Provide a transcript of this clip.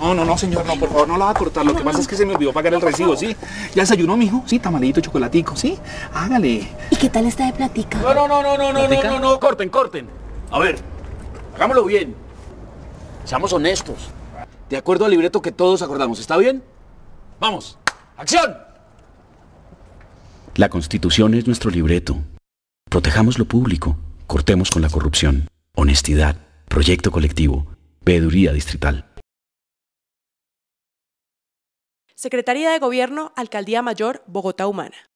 No, no, no, señor, no, por favor, no la va a cortar. Lo que pasa es que se me olvidó pagar el recibo, ¿sí? ¿Ya desayunó, mijo? Sí, tamalito, chocolatico, ¿sí? Hágale. ¿Y qué tal está de platica? No, no, no, no, no, no, no, no, no, corten, corten. A ver, hagámoslo bien. Seamos honestos. De acuerdo al libreto que todos acordamos, ¿está bien? Vamos, acción. La Constitución es nuestro libreto. Protejamos lo público, cortemos con la corrupción. Honestidad, proyecto colectivo, veeduría distrital. Secretaría de Gobierno, Alcaldía Mayor, Bogotá Humana.